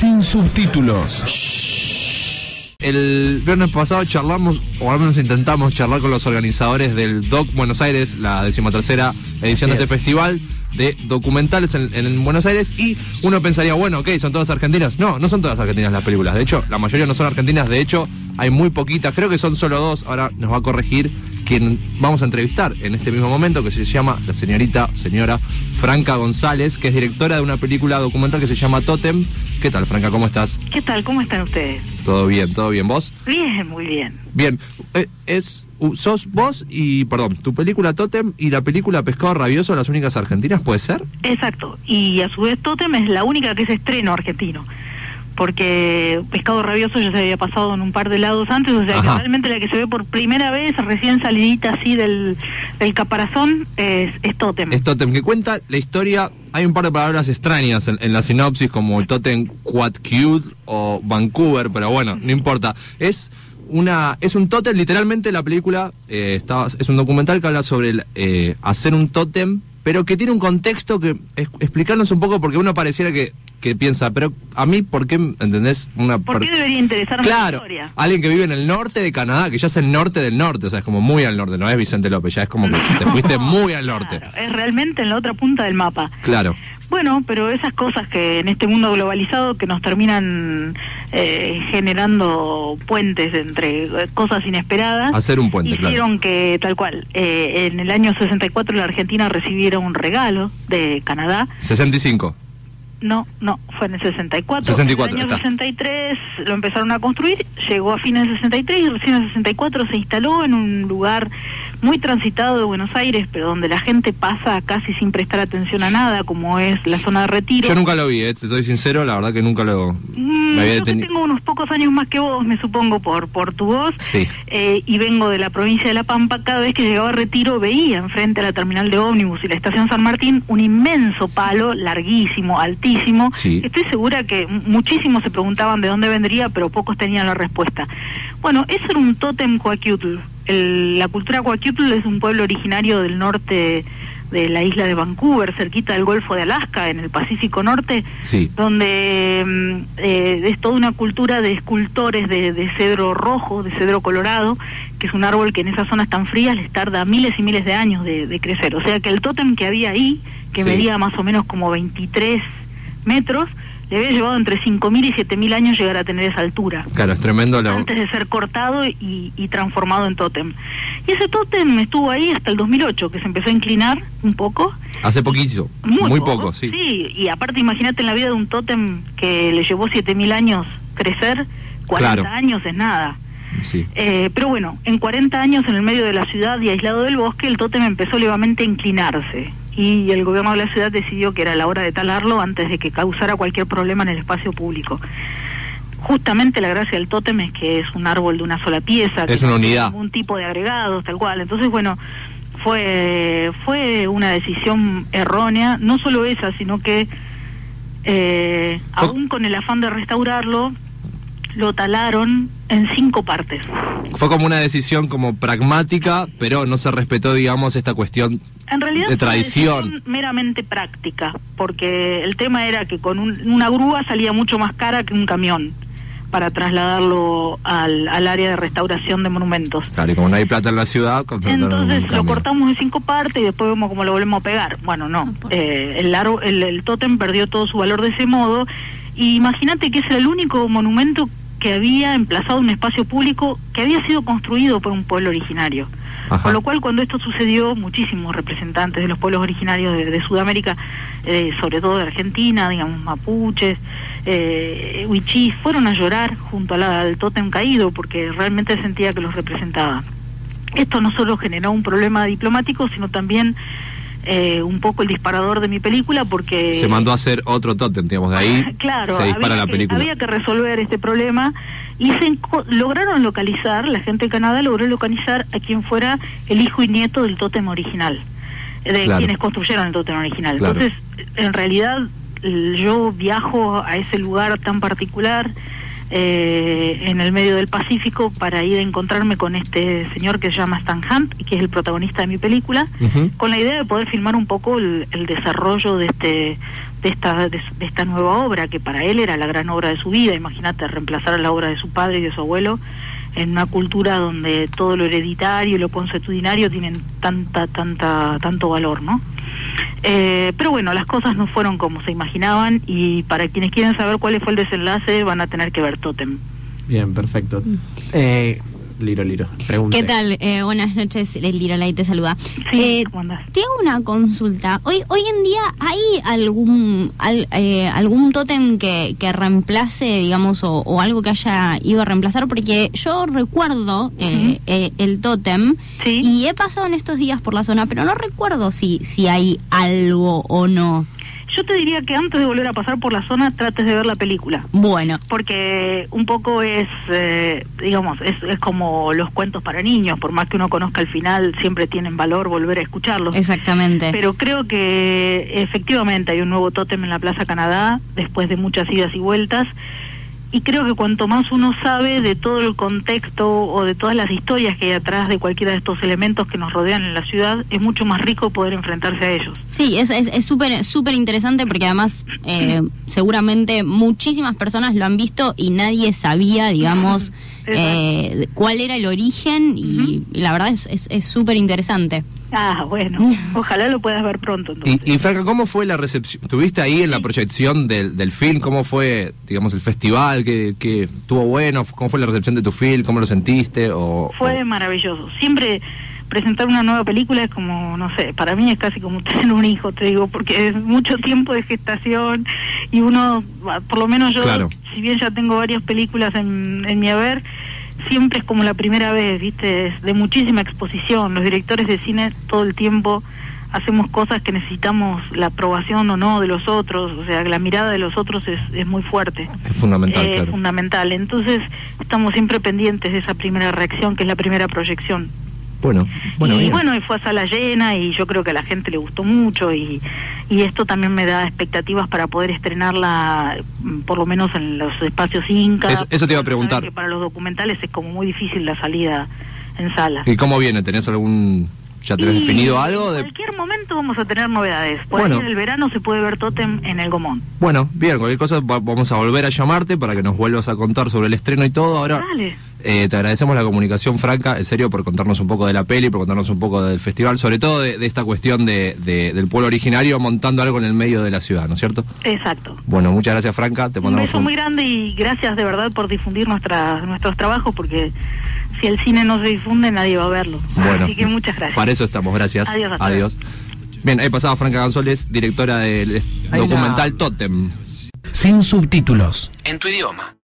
sin subtítulos. El viernes pasado charlamos, o al menos intentamos charlar con los organizadores del DOC Buenos Aires, la decimotercera edición de este festival de documentales en, en Buenos Aires y uno pensaría, bueno, ok, son todas argentinas. No, no son todas argentinas las películas. De hecho, la mayoría no son argentinas. De hecho, hay muy poquitas. Creo que son solo dos. Ahora nos va a corregir quien vamos a entrevistar en este mismo momento, que se llama la señorita, señora Franca González, que es directora de una película documental que se llama Totem. ¿Qué tal, Franca? ¿Cómo estás? ¿Qué tal? ¿Cómo están ustedes? Todo bien, todo bien. ¿Vos? Bien, muy bien. Bien. Eh, es, uh, sos vos y, perdón, tu película Totem y la película Pescado Rabioso, las únicas argentinas, ¿puede ser? Exacto. Y a su vez Totem es la única que es estreno argentino. Porque Pescado Rabioso ya se había pasado en un par de lados antes, o sea que realmente la que se ve por primera vez, recién salidita así del, del caparazón, es, es Totem. Es Totem, que cuenta la historia. Hay un par de palabras extrañas en, en la sinopsis, como el Totem Quad o Vancouver, pero bueno, no importa. Es una es un tótem, literalmente la película eh, está, es un documental que habla sobre el, eh, hacer un tótem, pero que tiene un contexto que es- explicarnos un poco porque uno pareciera que, que piensa, pero a mí, ¿por qué, entendés? Una ¿Por qué debería interesarme la Claro, historia? alguien que vive en el norte de Canadá, que ya es el norte del norte, o sea, es como muy al norte, no es Vicente López, ya es como que te fuiste muy al norte. Claro, es realmente en la otra punta del mapa. Claro. Bueno, pero esas cosas que en este mundo globalizado que nos terminan eh, generando puentes entre eh, cosas inesperadas. Hacer un puente, claro. Hicieron que, tal cual, eh, en el año 64 la Argentina recibiera un regalo de Canadá. 65. No, no, fue en el 64. 64, En el año está. 63 lo empezaron a construir, llegó a fines del 63 y recién en el 64 se instaló en un lugar muy transitado de Buenos Aires, pero donde la gente pasa casi sin prestar atención a nada, como es la zona de retiro. Yo nunca lo vi, eh, te soy sincero, la verdad que nunca lo Mm, yo que detenido. tengo unos pocos años más que vos, me supongo, por, por tu voz. Sí. eh, y vengo de la provincia de La Pampa, cada vez que llegaba a Retiro veía enfrente a la terminal de ómnibus y la estación San Martín un inmenso palo, larguísimo, altísimo. Sí. Estoy segura que muchísimos se preguntaban de dónde vendría, pero pocos tenían la respuesta. Bueno, eso era un tótem coaquiutl. El- la cultura coaquiutl es un pueblo originario del norte de la isla de Vancouver, cerquita del Golfo de Alaska, en el Pacífico Norte Sí. donde mm, eh, es toda una cultura de escultores de, de cedro rojo, de cedro colorado, que es un árbol que en esas zonas tan frías les tarda miles y miles de años de, de crecer. O sea que el tótem que había ahí, que Sí. medía más o menos como 23 metros, le había llevado entre 5.000 y 7.000 años llegar a tener esa altura Claro, es tremendo lo... antes de ser cortado y, y transformado en tótem. Y ese tótem estuvo ahí hasta el 2008, que se empezó a inclinar un poco. Hace poquísimo, muy, poco, sí. y aparte imagínate en la vida de un tótem que le llevó 7.000 años crecer, 40 Claro. años es nada. Sí. Eh, pero bueno, en 40 años en el medio de la ciudad y aislado del bosque, el tótem empezó levemente a inclinarse. Y el gobierno de la ciudad decidió que era la hora de talarlo antes de que causara cualquier problema en el espacio público. Justamente la gracia del tótem es que es un árbol de una sola pieza, que Es una no tiene unidad. ningún tipo de agregados, tal cual. Entonces, bueno, fue fue una decisión errónea, no solo esa, sino que eh, aún con el afán de restaurarlo, lo talaron en cinco partes. Fue como una decisión como pragmática, pero no se respetó, digamos, esta cuestión En realidad de fue una tradición. decisión meramente práctica, porque el tema era que con un- una grúa salía mucho más cara que un camión para trasladarlo al, al área de restauración de monumentos. Claro, y como no hay plata en la ciudad, Entonces lo cortamos en cinco partes y después vemos cómo lo volvemos a pegar. Bueno, no. Eh, el, el, el tótem perdió todo su valor de ese modo. Y imagínate que es el único monumento que había emplazado un espacio público que había sido construido por un pueblo originario. Ajá. Con lo cual, cuando esto sucedió, muchísimos representantes de los pueblos originarios de, de Sudamérica, eh, sobre todo de Argentina, digamos, mapuches, eh, huichís, fueron a llorar junto la- al tótem caído porque realmente sentía que los representaba. Esto no solo generó un problema diplomático, sino también eh, un poco el disparador de mi película porque... Se mandó a hacer otro tótem, digamos, de ahí claro, se dispara la que- película. había que resolver este problema y se lograron localizar, la gente de Canadá logró localizar a quien fuera el hijo y nieto del tótem original, de Claro. quienes construyeron el tótem original. Claro. Entonces, en realidad, yo viajo a ese lugar tan particular eh, en el medio del Pacífico para ir a encontrarme con este señor que se llama Stan Hunt y que es el protagonista de mi película con la idea de poder filmar un poco el, el desarrollo de este de esta, de, esta nueva obra, que para él era la gran obra de su vida. Imagínate reemplazar la obra de su padre y de su abuelo en una cultura donde todo lo hereditario y lo consuetudinario tienen tanta, tanta, tanto valor, ¿no? Eh, pero bueno, las cosas no fueron como se imaginaban y para quienes quieren saber cuál fue el desenlace van a tener que ver Totem. Bien, perfecto. Eh, Liro, Liro, pregunte. ¿Qué tal? Eh, buenas noches, Liro Lai te saluda. Sí, eh, ¿cómo andás? Tengo una consulta. Hoy hoy en día hay algún eh, algún tótem que, que reemplace, digamos, o, algo que haya ido a reemplazar, porque yo recuerdo el tótem y he pasado en estos días por la zona, pero no recuerdo si si hay algo o no. Yo te diría que antes de volver a pasar por la zona trates de ver la película. Bueno. Porque un poco es, eh, digamos, es, es como los cuentos para niños, por más que uno conozca el final, siempre tienen valor volver a escucharlos. Exactamente. Pero creo que efectivamente hay un nuevo tótem en la Plaza Canadá, después de muchas idas y vueltas, y creo que cuanto más uno sabe de todo el contexto o de todas las historias que hay atrás de cualquiera de estos elementos que nos rodean en la ciudad, es mucho más rico poder enfrentarse a ellos. Sí, es súper es, súper interesante porque además eh, seguramente muchísimas personas lo han visto y nadie sabía, digamos, eh, cuál era el origen y, la verdad es súper interesante. Ah, bueno, ojalá lo puedas ver pronto. Y, y, Franca, ¿cómo fue la recepción? ¿Tuviste ahí en la proyección del, del film? ¿Cómo fue, digamos, el festival? ¿Qué, qué estuvo bueno? ¿Cómo fue la recepción de tu film? ¿Cómo lo sentiste? O, fue maravilloso. Siempre presentar una nueva película es como, no sé, para mí es casi como tener un hijo, te digo, porque es mucho tiempo de gestación y uno, por lo menos yo, si bien ya tengo varias películas en, en mi haber, siempre es como la primera vez, ¿viste? Es de muchísima exposición. Los directores de cine todo el tiempo hacemos cosas que necesitamos la aprobación o no de los otros, o sea, la mirada de los otros es, es muy fuerte. Es fundamental, Es fundamental. Entonces, estamos siempre pendientes de esa primera reacción, que es la primera proyección. Bueno, bueno, y bueno, y fue a sala llena y yo creo que a la gente le gustó mucho y, y esto también me da expectativas para poder estrenarla mm, por lo menos en los espacios Inca. Eso, te iba a preguntar. Que para los documentales es como muy difícil la salida en sala. ¿Y cómo viene? ¿Tenés algún ¿Ya tenés definido algo? En cualquier momento vamos a tener novedades. Por bueno. en el verano se puede ver Totem en el Gomón. Bueno, bien, cualquier cosa vamos a volver a llamarte para que nos vuelvas a contar sobre el estreno y todo. Ahora, eh, te agradecemos la comunicación franca, en serio, por contarnos un poco de la peli, por contarnos un poco del festival, sobre todo de, esta cuestión de, del pueblo originario montando algo en el medio de la ciudad, ¿no es cierto? Exacto. Bueno, muchas gracias Franca, te mandamos un beso muy grande y gracias de verdad por difundir nuestra, nuestros trabajos porque si el cine no se difunde nadie va a verlo. Bueno, Así que muchas gracias. Para eso estamos, gracias. Adiós. Adiós. Bien, ahí pasaba Franca González, directora del documental Totem. Sin subtítulos. En tu idioma.